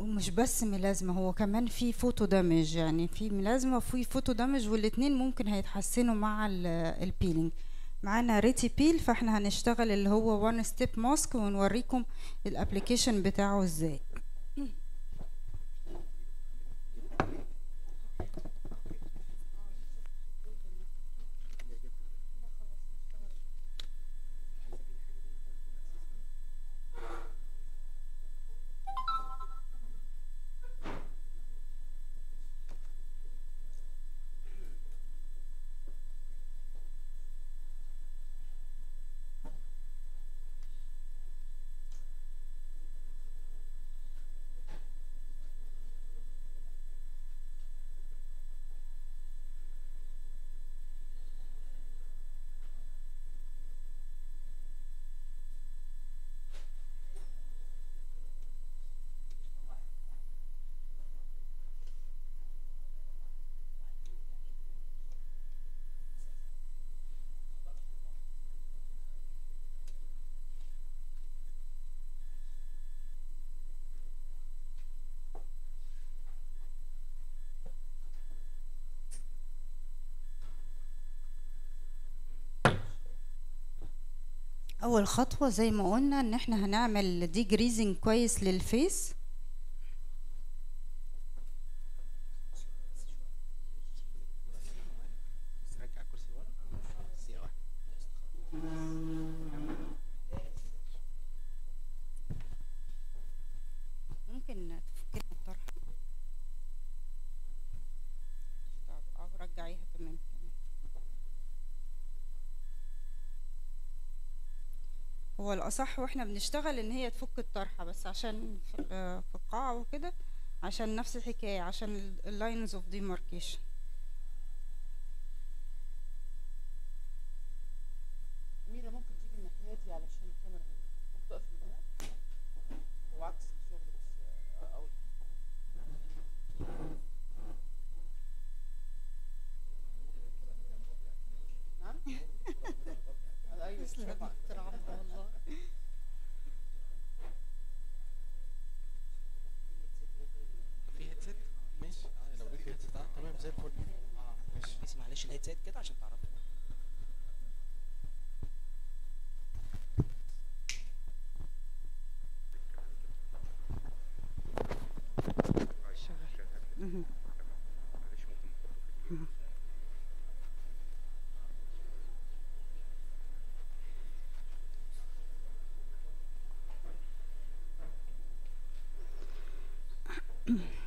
ومش بس melasma هو كمان في photodamage يعني في melasma وفي photodamage والاتنين ممكن هيتحسنوا مع ال peeling معانا Reti Peel فاحنا هنشتغل اللي هو one step mask ونوريكم ال application بتاعه إزاي. أول خطوة زي ما قلنا إن إحنا هنعمل degreasing كويس لل face رجع الكرسي ورا دقيقة واحدة ممكن تفكنا الطرحه طب آه رجعيها تمام تمام هو الاصح وإحنا بنشتغل إن هي تفك الطرحة بس عشان في ال- في القاعه وكده عشان نفس الحكاية عشان ال lines of demarcation أميرة ممكن تيجي الناحية دي علشان الكاميرا ممكن تقف هنا؟ وعكس الشغل بس آه، أو نعم؟ آه، أيوه طبعا في هيدسيت ماشي آه لو لقيت هيدسيت آه تمام زي الفل آه ماشي بس معلش الهيدسيت كده عشان تعرفوا مهم.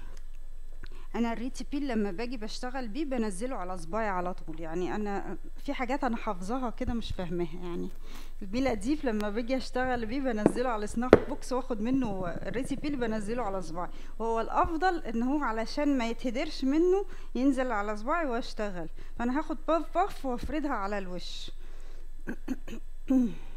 أنا ال Reti Peel لما باجي بشتغل بيه بنزله على صباعي على طول. يعني أنا في حاجات أنا حافظاها كده مش فاهماها يعني. ال Pela Dev لما باجي أشتغل بيه بنزله على snack box واخد منه ال Reti Peel بنزله على صباعي. وهو الأفضل إن هو علشان ما يتهدرش منه ينزل على صباعي وأشتغل. فأنا هاخد puff puff وأفردها على الوش.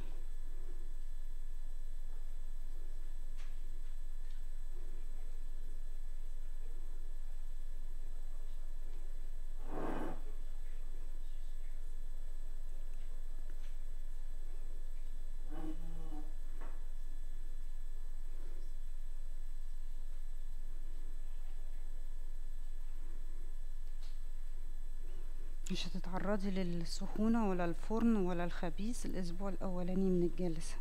مش هتتعرضي للسخونة ولا الفرن ولا الخبيث الأسبوع الأولاني من الجلسة.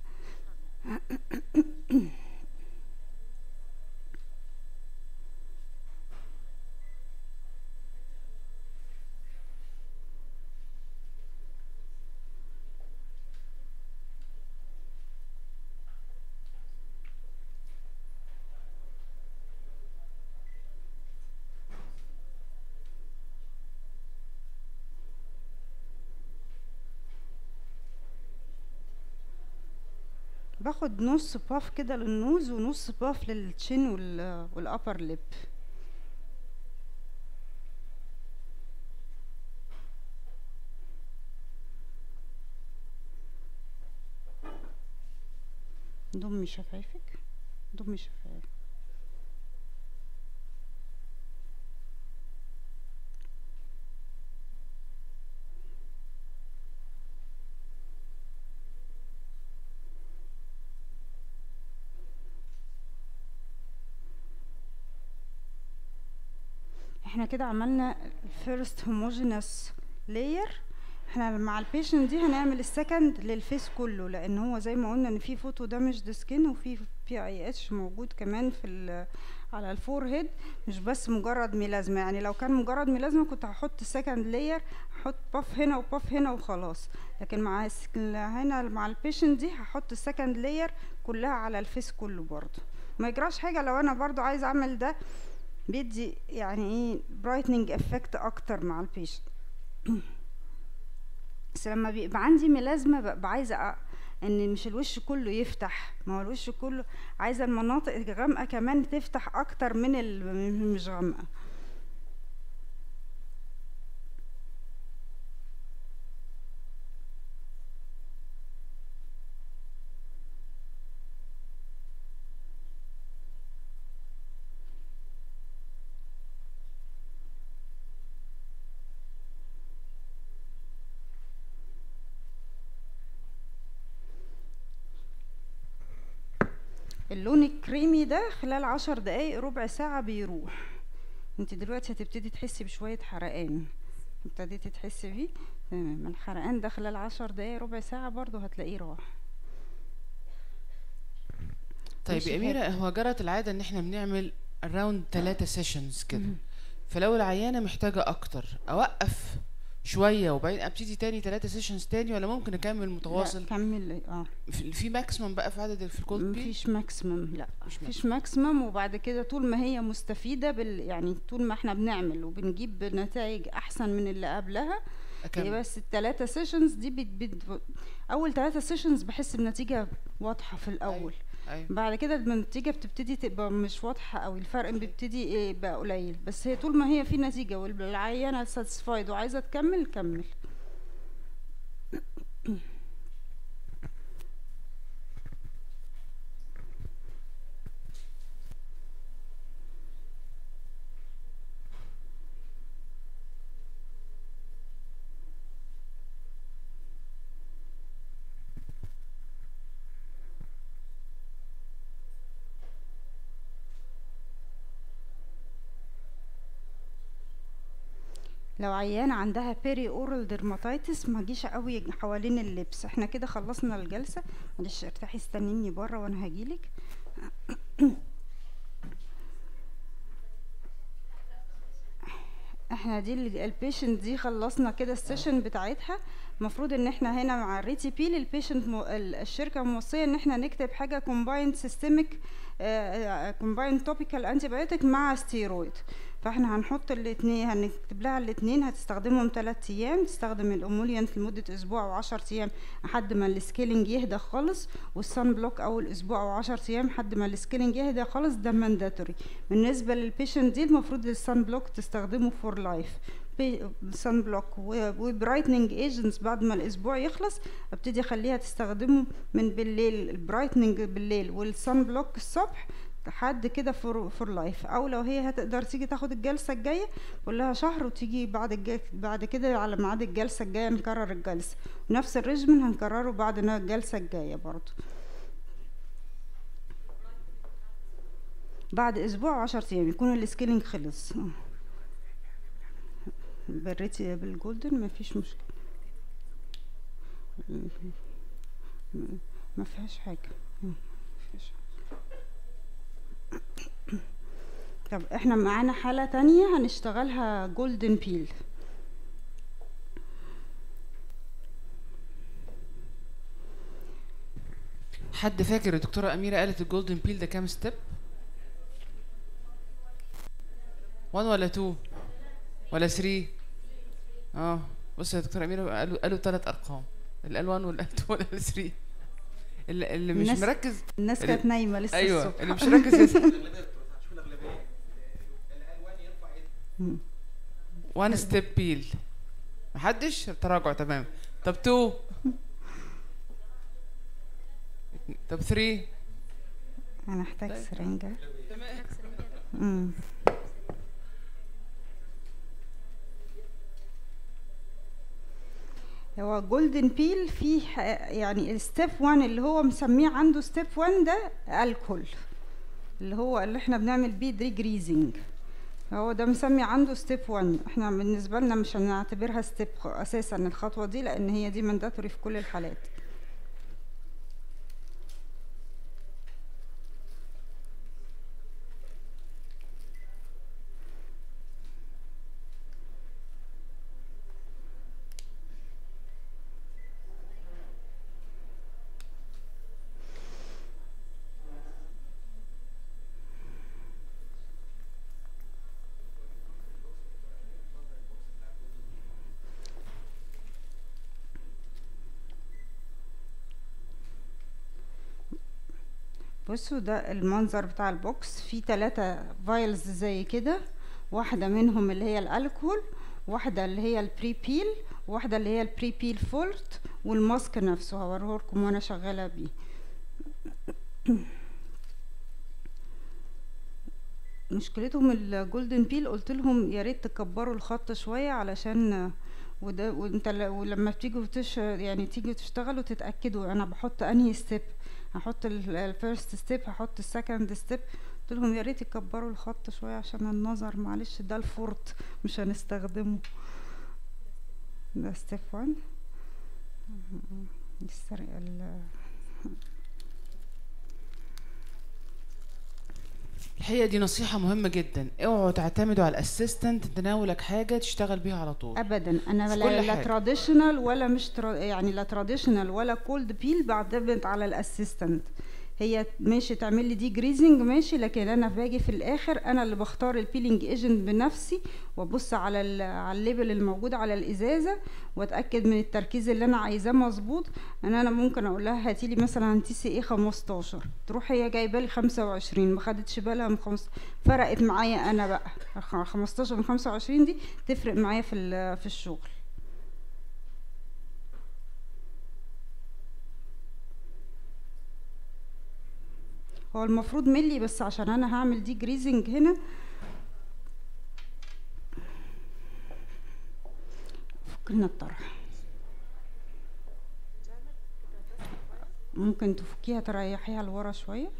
باخد نص puff كده لل nose ونص puff لل chin وال وال upper lip ضمي شفايفك. ضمي شفايفك. إحنا كده عملنا ال first homogenous layer إحنا مع ال patient دي هنعمل ال second لل face كله لأن هو زي ما قلنا إن في photodamaged skin وفي PIH موجود كمان في على ال forehead مش بس مجرد melasma يعني لو كان مجرد melasma كنت هحط second layer أحط puff هنا و puff هنا وخلاص. لكن مع هنا مع ال patient دي هحط ال second layer كلها على ال face كله برضو ما يجراش حاجة لو أنا برضو عايز أعمل ده بيدي يعني إيه brightening effect أكتر مع ال patient بس لما بيبقى عندي melasma ببقى عايزة إن مش الوش كله يفتح. ما هو الوش كله عايزة المناطق الغامقة كمان تفتح أكتر من اللي مش غامقة. ده خلال عشر دقايق ربع ساعة بيروح. انت دلوقتي هتبتدي تحسي بشوية حرقان. ابتديتي تحسي بيه؟ تمام. الحرقان ده خلال عشر دقايق ربع ساعة برضو هتلاقيه راح. طيب يا أميرة هو جرت العادة إن إحنا بنعمل around ثلاثة sessions كده. فلو العيانة محتاجة أكتر أوقف شوية وبعدين أبتدي تاني ثلاثة sessions تاني ولا ممكن أكمل متواصل؟ لا كمل آه. في, maximum بقى في عدد في ال cold peel؟ مفيش maximum لا. مفيش maximum وبعد كده طول ما هي مستفيدة بال يعني طول ما إحنا بنعمل وبنجيب نتائج أحسن من اللي قبلها هي أكمل بس التلاتة sessions دي بت بت أول تلاتة sessions بحس بنتيجة واضحة في الأول. أيوة. بعد كده النتيجة بتبتدي تبقى مش واضحة أوي الفرق بيبتدي إيه يبقى قليل. بس هي طول ما هي في نتيجة والعيانة satisfied وعايزة تكمل كمل. لو عيانة عندها perioral dermatitis ما جيش قوي حوالين اللبس. إحنا كده خلصنا الجلسة. معلش ارتاحي استنيني بره وأنا هجيلك. إحنا دي ال patient دي خلصنا كده ال session بتاعتها. المفروض ان إحنا هنا مع الريتي peel ال patient م... ال- الشركة موصية ان إحنا نكتب حاجة combined systemic combined topical antibiotic مع ستيرويد فاحنا هنحط الاثنين هنكتب لها الاثنين هتستخدمهم 3 أيام تستخدم ال emollient لمدة أسبوع و10 أيام لحد ما ال scaling يهدى خالص وال sun block أول أسبوع و10 أيام لحد ما ال scaling يهدى خالص ده mandatory بالنسبة لل patient دي المفروض ال sun block تستخدمه for life sun block و brightening agents بعد ما الأسبوع يخلص أبتدي أخليها تستخدمه من بالليل ال brightening بالليل وال sun block الصبح لحد كده for for life أو لو هي هتقدر تيجي تاخد الجلسة الجاية قول لها شهر وتيجي بعد. بعد كده على ميعاد الجلسة الجاية نكرر الجلسة نفس ال regimen هنكرره بعد الجلسة الجاية برضو بعد أسبوع وعشر أيام يكون ال scaling خلص. بالريتي بال golden مفيش مشكلة ما فيهاش حاجة ما فيهاش طب إحنا معانا حالة تانية هنشتغلها golden peel حد فاكر الدكتورة أميرة قالت ال golden peel ده كام step؟ 1 ولا 2 ولا 3 آه بص يا دكتورة أميرة قالوا قالوا ثلاث أرقام. اللي قال 1 واللي قال 2 واللي قال 3 اللي, مش الناس- مركز الناس كانت نايمة لسه أيوه الصبح. اللي مش مركز 1 ستيب بيل محدش؟ تراجع تمام. طب 2 طب 3 أنا هحتاج طيب. سرنجة. امم هو golden peel فيه يعني ال step 1 اللي هو مسميه عنده step 1 ده الكحول اللي هو اللي إحنا بنعمل بيه degreasing هو ده مسمي عنده step 1 إحنا بالنسبة لنا مش هنعتبرها step أساسا الخطوة دي لأن هي دي mandatory في كل الحالات. بصوا ده المنظر بتاع ال box. فيه ثلاثة vials زي كده. واحدة منهم اللي هي الألكول واحدة اللي هي ال pre peel واحدة اللي هي ال pre peel فولت وال mask نفسه. هوريه لكم وأنا شغالة بيه. مشكلتهم ال golden peel قلت لهم يا ريت تكبروا الخط شوية علشان وده وانت ولما بتيجوا يعني تيجوا تشتغلوا تتأكدوا أنا بحط أنهي step هحط ال first step هحط ال second step قلت لهم يا ريت يكبروا الخط شوية عشان النظر معلش ده ال forte مش هنستخدمه. ده step 1 السرق ال الحقيقة دي نصيحة مهمة جدا. اوعوا تعتمدوا على ال assistant تناولك حاجة تشتغل بيها على طول. ابدا. أنا لا, لا. traditional ولا مش ترا يعني لا traditional ولا cold peel بعتمد على ال assistant. هي ماشي تعمل لي degreasing ماشي لكن أنا باجي في الآخر أنا اللي بختار ال peeling agent بنفسي وأبص على على ال label الموجود على الإزازة وأتأكد من التركيز اللي أنا عايزاه مظبوط. إن أنا ممكن أقول لها هاتي لي مثلا TCA 15 تروح هي جايبة لي 25 ما خدتش بالها من خمس فرقت معايا أنا بقى. خ- 15 من 25 دي تفرق معايا في في الشغل. هو المفروض ملي بس عشان أنا هعمل دي جريزنج هنا. فك لنا الطرح. ممكن تفكيها تريحيها لورا شوية.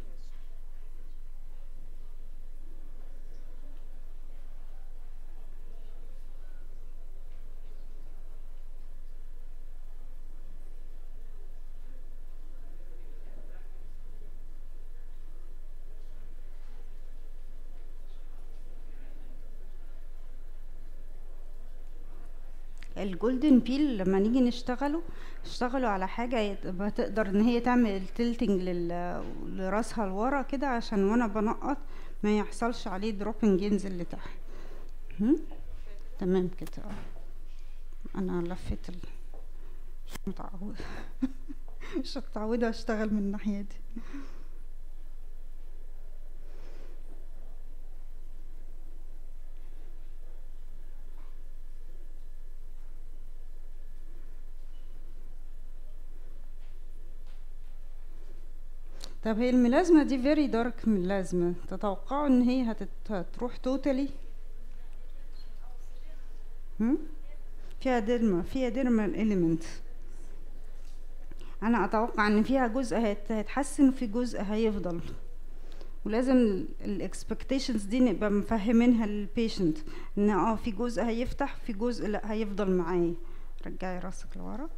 ال golden peel لما نيجي نشتغله اشتغلوا على حاجة تقدر إن هي تعمل tilting لراسها لورا كده عشان وأنا بنقط ما يحصلش عليه dropping ينزل لتحت؟ تمام كده. أنا لفيت ال... مش متعودة مش متعودة أشتغل من الناحية دي. طب هي ال melasma دي very dark melasma تتوقعوا إن هي هتروح totally هم؟ فيها derma فيها dermal element. أنا أتوقع إن فيها جزء هيت- هيتحسن وفي جزء هيفضل. ولازم ال expectations دي نبقى مفهمينها لل patient إن آه في جزء هيفتح في جزء لأ هيفضل معايا. رجعي راسك لورا.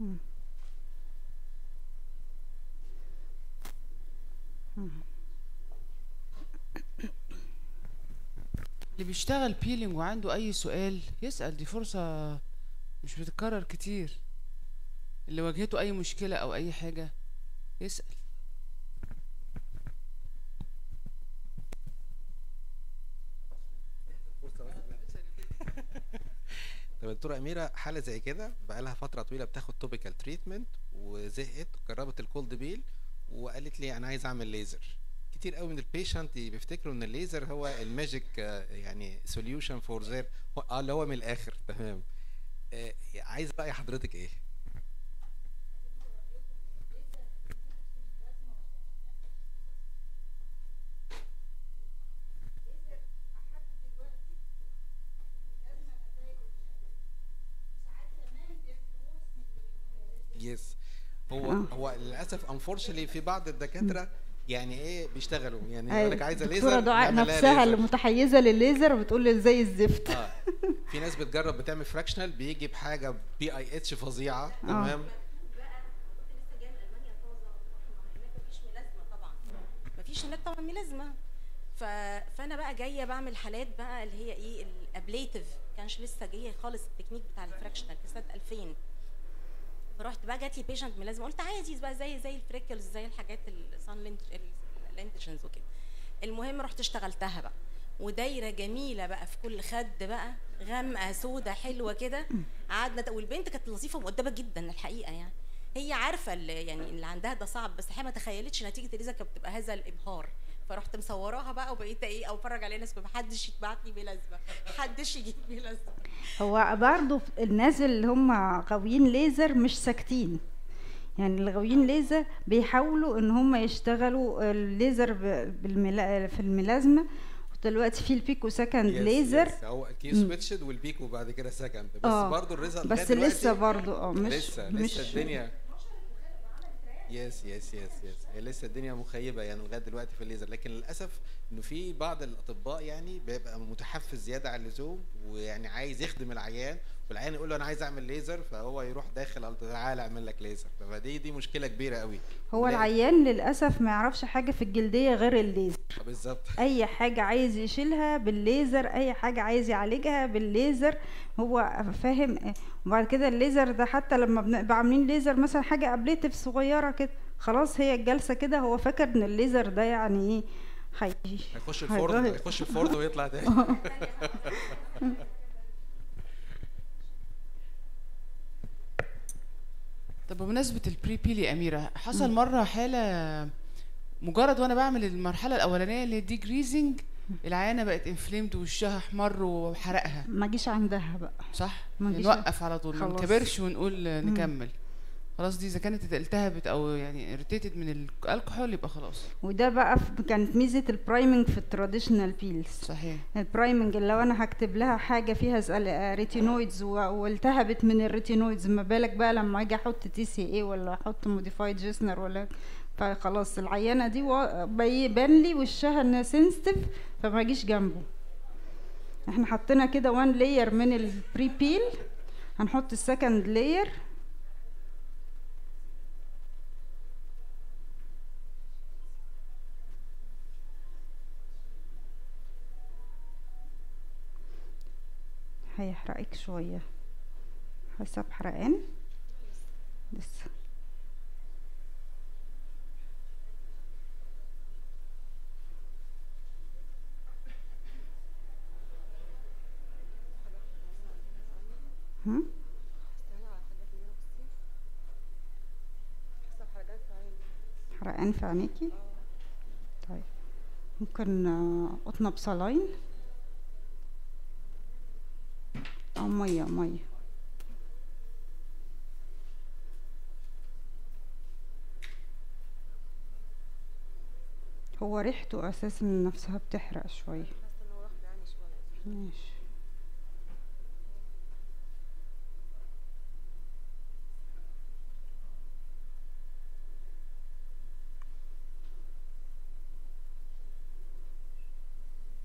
اللي بيشتغل بيلينج وعنده أي سؤال يسأل دي فرصة مش بتتكرر كتير. اللي واجهته أي مشكلة أو أي حاجة يسأل. طب دكتورة أميرة حالة زي كده بقالها فترة طويلة بتاخد topical treatment وزهقت وجربت ال cold peel وقالت لي أنا عايز أعمل ليزر كتير قوي من ال patient بيفتكروا إن الليزر هو ال magic آه، يعني solution for their آه اللي هو من الآخر. تمام. آه، عايز رأي حضرتك إيه؟ yes هو آه. هو للأسف unfortunately في بعض الدكاترة يعني إيه بيشتغلوا. يعني أيوة. يقول لك عايزة الدكتورة ليزر دعاء نفسها اللي ليزر. متحيزة للليزر بتقول لي زي الزفت. آه. في ناس بتجرب بتعمل fractional بيجي بحاجة PIH فظيعة. تمام؟ مفيش melasma طبعا مفيش هناك طبعا melasma ف... فأنا بقى جاية بعمل حالات بقى اللي هي إيه ال ablative كانش لسه جاية خالص التكنيك بتاع ال fractional في سنة 2000 فرحت بقى جات لي patient melasma قلت عادي بقى زي زي ال freckles زي الحاجات ال sun lentigines وكده. المهم رحت اشتغلتها بقى. ودايرة جميلة بقى في كل خد بقى غامقة سودة حلوة كده. قعدنا والبنت كانت لطيفة ومؤدبة جدا الحقيقة يعني. هي عارفة اللي يعني اللي عندها ده صعب بس هي ما تخيلتش نتيجة الليزر كانت بتبقى هذا الإبهار. فرحت مصوراها بقى وبقيت إيه أو أتفرج عليها ناس محدش يتبعت لي ب melasma محدش يجيب لي melasma هو برضه الناس اللي هم غاويين ليزر مش ساكتين. يعني اللي غاويين ليزر بيحاولوا إن هم يشتغلوا الليزر بال mela... في ال melasma. ودلوقتي في ال pico second yes- ليزر yes. هو ال Q switched وال pico بعد كده second بس آه. برضه ال result بس لسه برضه آه مش لسه مش لسه الدنيا yes yes yes yes هي لسه الدنيا مخيبة يعني لغاية دلوقتي في الليزر. لكن للأسف إنه في بعض الأطباء يعني بيبقى متحفز زيادة عن اللزوم ويعني عايز يخدم العيان والعيان يقول له أنا عايز أعمل ليزر فهو يروح داخل طول، تعالى أعمل لك ليزر فدي دي مشكلة كبيرة قوي. هو لا- العيان للأسف ما يعرفش حاجة في الجلدية غير الليزر بالظبط. أي حاجة عايز يشيلها بالليزر أي حاجة عايز يعالجها بالليزر هو فاهم. وبعد كده الليزر ده حتى لما بنبقى عاملين ليزر مثلا حاجة ablative صغيرة كده خلاص هي الجلسه كده هو فاكر إن الليزر ده يعني إيه؟ هي هيخش الفرن. هيخش الفرن ويطلع تاني. طب بمناسبة ال pre-peel يا أميرة حصل مرة حالة مجرد وأنا بعمل المرحلة الأولانية اللي degreasing العيانة بقت inflamed وشها أحمر وحرقها ما جيش عندها بقى صح؟ ما نوقف على طول ما. نكبرش ونقول نكمل خلاص دي إذا كانت التهبت أو يعني irritated من الكحول يبقى خلاص. وده بقى كانت ميزة ال priming في ال traditional peels صحيح. ال priming اللي لو أنا هكتب لها حاجة فيها آه، retinoids و- والتهبت من ال retinoids ما بالك بقى لما أجي أحط TCA ولا أحط modified Jessner ولا فخلاص العيانة دي بيبان لي وشها إنها sensitive فما أجيش جنبه. إحنا حطينا كده one layer من ال pre-peel هنحط السكند لاير هيحرقك شوية. حسب حرقان. لسه؟ حرقان في عينيكي؟ طيب. ممكن آه، قطنة بصلاين. أو مية مية. هو ريحته أساسا نفسها بتحرق شوية. ماشي.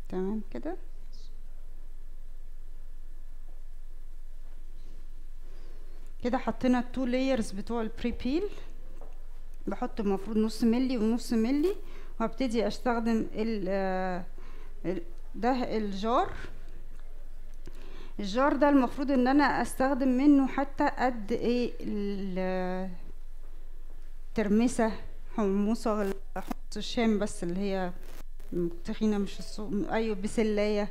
تمام كده؟ كده حطينا ال two layers بتوع ال pre-peel بحط المفروض نص ملي ونص ملي وهبتدي أستخدم ال آه، ال- ده ال jar. ال jar ده المفروض إن أنا أستخدم منه حتى قد إيه ال- ترمسة حموصة حمص الشام بس اللي هي تخينة مش الصو... أيوه بسلاية.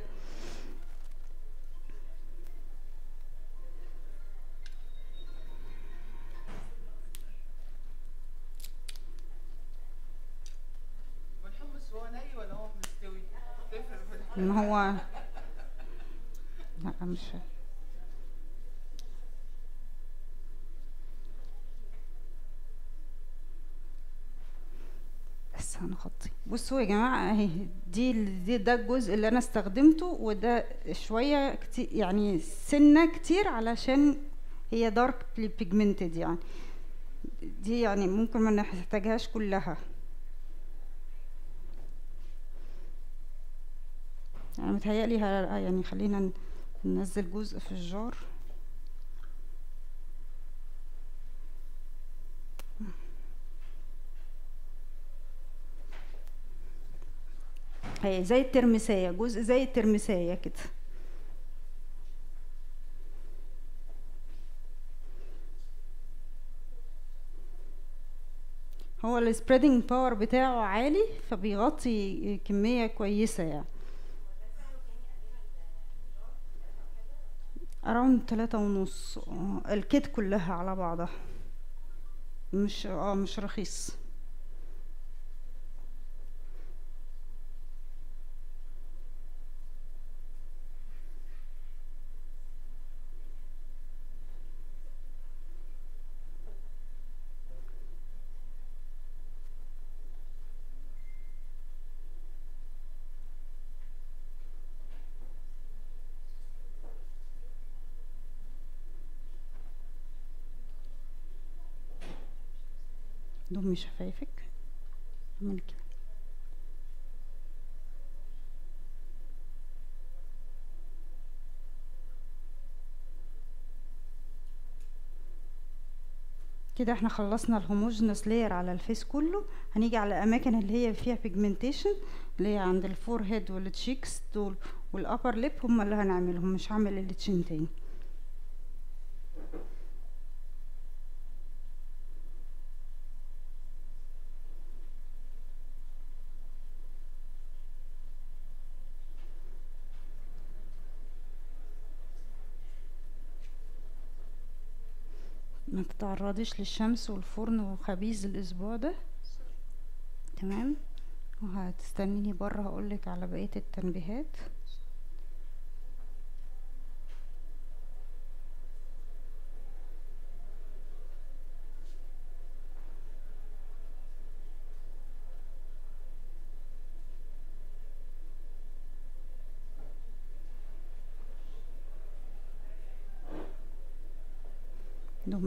هو بس هنغطي. بصوا يا جماعة اهي دي دي ده الجزء اللي أنا استخدمته وده شوية كتير يعني سنة كتير علشان هي دارك بيجمنتد يعني. دي يعني ممكن ما نحتاجهاش كلها. يعني متهيألي يعني خلينا ننزل جزء في الجار. هي زي الترمسية جزء زي الترمسية كده. هو ال spreading power بتاعه عالي فبيغطي كمية كويسة يعني. around تلاتة ونص. آه، ال kit كلها على بعضها. مش آه مش رخيص. ضمي شفايفك. اعملي كده. كده إحنا خلصنا ال homogenous layer على ال face كله. هنيجي على الأماكن اللي هي فيها pigmentation اللي هي عند ال forehead وال cheeks دول وال upper lip هم اللي هنعملهم. مش هعمل ال chin تاني. ما تتعرضيش للشمس والفرن وخبيز الأسبوع ده؟ تمام. وهتستنيني بره هقولك على بقية التنبيهات.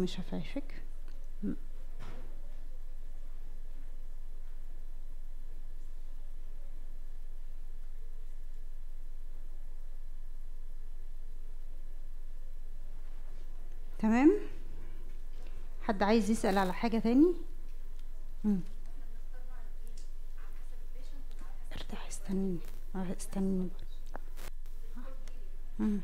ضم شفايفك م. تمام حد عايز يسأل على حاجة تاني. ارتاح آه، استنيني مم.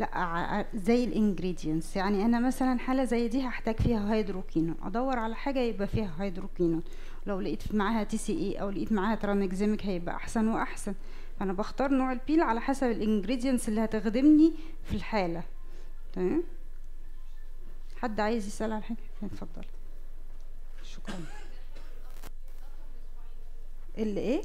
لا زي ال ingredients. يعني أنا مثلا حالة زي دي هحتاج فيها هيدروكينون. أدور على حاجة يبقى فيها هيدروكينون. لو لقيت معاها TCA أو لقيت معاها tranexamic هيبقى أحسن وأحسن. فأنا بختار نوع ال peel على حسب ال ingredients اللي هتخدمني في الحالة. تمام؟ حد عايز يسأل على حاجة؟ اتفضل. شكرا. اللي إيه؟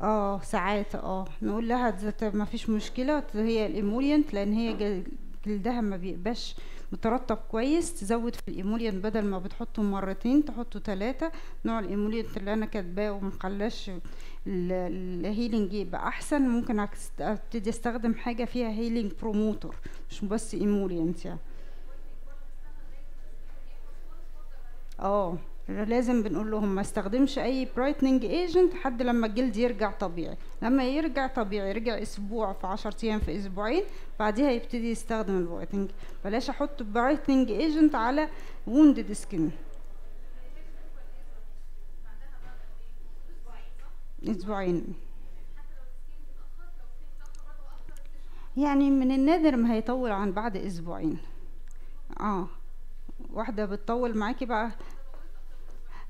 آه ساعات آه. نقول لها ما فيش مشكلة. هي ال emollient لأن هي جل- جلدها ما بيبقاش مترطب كويس. تزود في ال emollient بدل ما بتحطه مرتين تحطه ثلاثة نوع ال emollient اللي أنا كاتباه ومخلاش ال healing يبقى أحسن. ممكن أبتدي أستخدم حاجة فيها healing promoter مش بس emollient يعني. آه. لازم بنقول لهم ما استخدمش أي brightening agent لحد لما الجلد يرجع طبيعي. لما يرجع طبيعي يرجع أسبوع في 10 أيام في أسبوعين بعديها يبتدي يستخدم ال brightening بلاش أحط brightening agent على wounded skin أسبوعين. يعني من النادر ما هيطول عن بعد أسبوعين. آه. واحدة بتطول معاكي بقى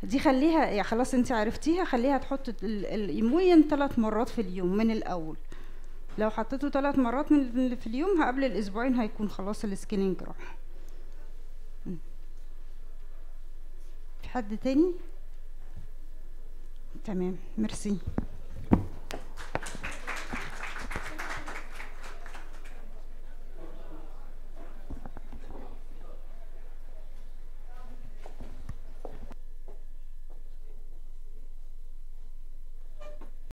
دي خليها يا خلاص انت عرفتيها خليها تحط ال- ال emollient ثلاث مرات في اليوم من الأول. لو حطيته ثلاث مرات من في اليوم قبل الأسبوعين هيكون خلاص ال scaling راح. في حد تاني؟ تمام ميرسي.